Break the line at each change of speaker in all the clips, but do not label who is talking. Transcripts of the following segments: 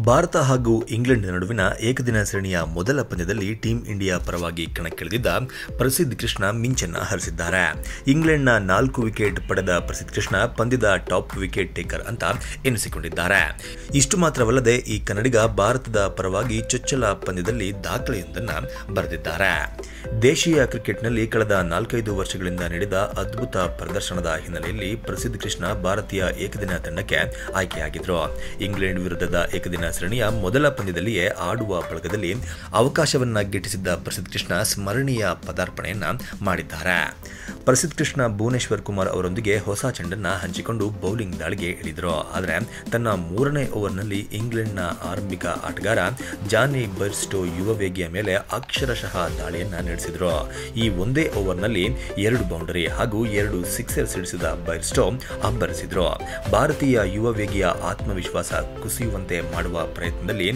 ಭಾರತ ಹಾಗೂ ಇಂಗ್ಲೆಂಡ್ ನಡುವಿನ ಏಕದಿನ ಸರಣಿಯ ಮೊದಲ ಪಂದ್ಯದಲ್ಲಿ ಟೀಂ ಇಂಡಿಯಾ ಪರವಾಗಿ ಕಣಕ್ಕಿಳಿದಿದ್ದ ಪ್ರಸಿದ್ಧ ಕೃಷ್ಣ ಮಿಂಚನ್ನ ಹರಿಸಿದ್ದಾರೆ. ಇಂಗ್ಲೆಂಡ್ನ ನಾಲ್ಕು ವಿಕೆಟ್ ಪಡೆದ ಪ್ರಸಿದ್ಧ ಕೃಷ್ಣ ಪಂದ್ಯದ ಟಾಪ್ ವಿಕೆಟ್ ಟೇಕರ್ ಅಂತ ಎನಿಸಿಕೊಂಡಿದ್ದಾರೆ. ಇಷ್ಟು ಮಾತ್ರವಲ್ಲದೆ ಈ ಕನ್ನಡಿಗ ಭಾರತದ ಪರವಾಗಿ ಚೊಚ್ಚಲ ಪಂದ್ಯದಲ್ಲಿ ದಾಖಲೆಯೊಂದನ್ನು ಬರೆದಿದ್ದಾರೆ. ದೇಶೀಯ ಕ್ರಿಕೆಟ್ನಲ್ಲಿ ಕಳೆದ ನಾಲ್ಕೈದು ವರ್ಷಗಳಿಂದ ನಡೆದ ಅದ್ಭುತ ಪ್ರದರ್ಶನದ ಹಿನ್ನೆಲೆಯಲ್ಲಿ ಪ್ರಸಿದ್ಧ ಕೃಷ್ಣ ಭಾರತೀಯ ಏಕದಿನ ತಂಡಕ್ಕೆ ಆಯ್ಕೆಯಾಗಿದ್ರು. ಇಂಗ್ಲೆಂಡ್ ವಿರುದ್ಧದ ಏಕದಿನ ಸರಣಿಯ ಮೊದಲ ಪಂದ್ಯದಲ್ಲಿಯೇ ಆಡುವ ಬಳಗದಲ್ಲಿ ಅವಕಾಶವನ್ನ ಗಿಟ್ಟಿಸಿದ್ದ ಪ್ರಸಿದ್ಧ ಕೃಷ್ಣ ಸ್ಮರಣೀಯ ಪದಾರ್ಪಣೆಯನ್ನ ಮಾಡಿದ್ದಾರೆ. ಪ್ರಸಿದ್ಧ ಕೃಷ್ಣ ಭುವನೇಶ್ವರ್ ಕುಮಾರ್ ಅವರೊಂದಿಗೆ ಹೊಸ ಚೆಂಡನ್ನು ಹಂಚಿಕೊಂಡು ಬೌಲಿಂಗ್ ದಾಳಿಗೆ ಇಳಿದರು. ಆದರೆ ತನ್ನ ಮೂರನೇ ಓವರ್ನಲ್ಲಿ ಇಂಗ್ಲೆಂಡ್ನ ಆರಂಭಿಕ ಆಟಗಾರ ಜಾನಿ ಬರ್ಸ್ಟೋ ಯುವ ವೇಗಿಯ ಮೇಲೆ ಅಕ್ಷರಶಃ ದಾಳಿಯನ್ನು ನಡೆಸಿದ್ರು. ಈ ಒಂದೇ ಓವರ್ನಲ್ಲಿ ಎರಡು ಬೌಂಡರಿ ಹಾಗೂ ಎರಡು ಸಿಕ್ಸರ್ ಸಿಡಿಸಿದ ಬೈರ್ಸ್ಟೋ ಅಬ್ಬರಿಸಿದ್ರು. ಭಾರತೀಯ ಯುವ ವೇಗಿಯ ಆತ್ಮವಿಶ್ವಾಸ ಕುಸಿಯುವಂತೆ ಮಾಡುವ ಪ್ರಯತ್ನದಲ್ಲಿ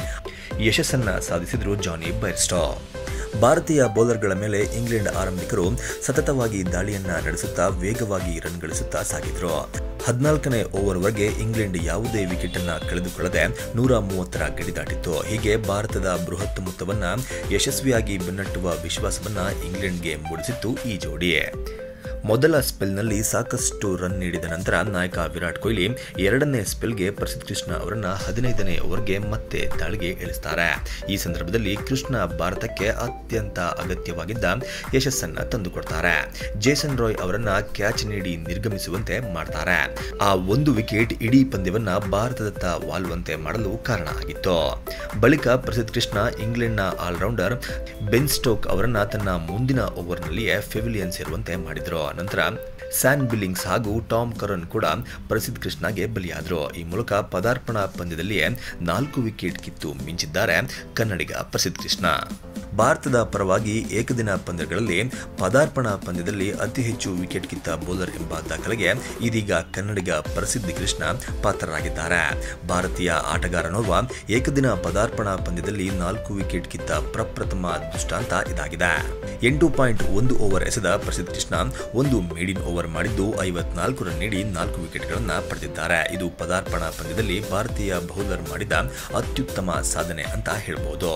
ಯಶಸ್ಸನ್ನ ಸಾಧಿಸಿದ್ರು ಜಾನಿ ಬೈರ್ಸ್ಟೋ. ಭಾರತೀಯ ಬೌಲರ್ಗಳ ಮೇಲೆ ಇಂಗ್ಲೆಂಡ್ ಆರಂಭಿಕರು ಸತತವಾಗಿ ದಾಳಿಯನ್ನ ನಡೆಸುತ್ತಾ ವೇಗವಾಗಿ ರನ್ ಗಳಿಸುತ್ತಾ ಸಾಗಿದ್ರು. ಹದಿನಾಲ್ಕನೇ ಓವರ್ವರೆಗೆ ಇಂಗ್ಲೆಂಡ್ ಯಾವುದೇ ವಿಕೆಟ್ ಅನ್ನ ಕಳೆದುಕೊಳ್ಳದೆ ನೂರ ಮೂವತ್ತರ ಗಡಿ ದಾಟಿತ್ತು. ಹೀಗೆ ಭಾರತದ ಬೃಹತ್ ಮೊತ್ತವನ್ನ ಯಶಸ್ವಿಯಾಗಿ ಬೆನ್ನಟ್ಟುವ ವಿಶ್ವಾಸವನ್ನ ಇಂಗ್ಲೆಂಡ್ಗೆ ಮೂಡಿಸಿತ್ತು ಈ ಜೋಡಿ. ಮೊದಲ ಸ್ಪೆಲ್ನಲ್ಲಿ ಸಾಕಷ್ಟು ರನ್ ನೀಡಿದ ನಂತರ ನಾಯಕ ವಿರಾಟ್ ಕೊಹ್ಲಿ ಎರಡನೇ ಸ್ಪೆಲ್ಗೆ ಪ್ರಸಿದ್ಧ ಕೃಷ್ಣ ಅವರನ್ನ ಹದಿನೈದನೇ ಓವರ್ಗೆ ಮತ್ತೆ ದಾಳಿಗೆ ಇಳಿಸ್ತಾರೆ. ಈ ಸಂದರ್ಭದಲ್ಲಿ ಕೃಷ್ಣ ಭಾರತಕ್ಕೆ ಅತ್ಯಂತ ಅಗತ್ಯವಾಗಿದ್ದ ಯಶಸ್ಸನ್ನು ತಂದುಕೊಡ್ತಾರೆ. ಜೇಸನ್ ರಾಯ್ ಅವರನ್ನ ಕ್ಯಾಚ್ ನೀಡಿ ನಿರ್ಗಮಿಸುವಂತೆ ಮಾಡ್ತಾರೆ. ಆ ಒಂದು ವಿಕೆಟ್ ಇಡೀ ಪಂದ್ಯವನ್ನ ಭಾರತದತ್ತ ವಾಲುವಂತೆ ಮಾಡಲು ಕಾರಣ ಆಗಿತ್ತು. ಬಳಿಕ ಪ್ರಸಿದ್ಧ ಕೃಷ್ಣ ಇಂಗ್ಲೆಂಡ್ನ ಆಲ್ರೌಂಡರ್ ಬೆನ್ ಸ್ಟೋಕ್ ಅವರನ್ನ ತನ್ನ ಮುಂದಿನ ಓವರ್ನಲ್ಲಿಯೇ ಫೆವಿಲಿಯನ್ ಸೇರುವಂತೆ ಮಾಡಿದ್ರು. ನಂತರ ಸ್ಯಾನ್ ಬಿಲ್ಲಿಂಗ್ಸ್ ಹಾಗೂ ಟಾಮ್ ಕರನ್ ಕೂಡ ಪ್ರಸಿದ್ಧ ಕೃಷ್ಣಗೆ ಬಲಿಯಾದರು. ಈ ಮೂಲಕ ಪದಾರ್ಪಣಾ ಪಂದ್ಯದಲ್ಲಿಯೇ ನಾಲ್ಕು ವಿಕೆಟ್ ಕಿತ್ತು ಮಿಂಚಿದ್ದಾರೆ ಕನ್ನಡಿಗ ಪ್ರಸಿದ್ಧ ಕೃಷ್ಣ. ಭಾರತದ ಪರವಾಗಿ ಏಕದಿನ ಪಂದ್ಯಗಳಲ್ಲಿ ಪದಾರ್ಪಣಾ ಪಂದ್ಯದಲ್ಲಿ ಅತಿ ಹೆಚ್ಚು ವಿಕೆಟ್ ಕಿತ್ತ ಬೌಲರ್ ಎಂಬ ದಾಖಲೆಗೆ ಇದೀಗ ಕನ್ನಡಿಗ ಪ್ರಸಿದ್ಧಿ ಕೃಷ್ಣ ಪಾತ್ರರಾಗಿದ್ದಾರೆ. ಭಾರತೀಯ ಆಟಗಾರನೋರ್ವ ಏಕದಿನ ಪದಾರ್ಪಣಾ ಪಂದ್ಯದಲ್ಲಿ ನಾಲ್ಕು ವಿಕೆಟ್ ಕಿತ್ತ ಪ್ರಪ್ರಥಮ ದೃಷ್ಟಾಂತ ಇದಾಗಿದೆ. ಎಂಟು ಪಾಯಿಂಟ್ ಒಂದು ಓವರ್ ಎಸೆದ ಪ್ರಸಿದ್ಧ ಕೃಷ್ಣ ಒಂದು ಮೇಡಿನ್ ಓವರ್ ಮಾಡಿದ್ದು ಐವತ್ನಾಲ್ಕು ರನ್ ನೀಡಿ ನಾಲ್ಕು ವಿಕೆಟ್ಗಳನ್ನು ಪಡೆದಿದ್ದಾರೆ. ಇದು ಪದಾರ್ಪಣಾ ಪಂದ್ಯದಲ್ಲಿ ಭಾರತೀಯ ಬೌಲರ್ ಮಾಡಿದ ಅತ್ಯುತ್ತಮ ಸಾಧನೆ ಅಂತ ಹೇಳ್ಬೋದು.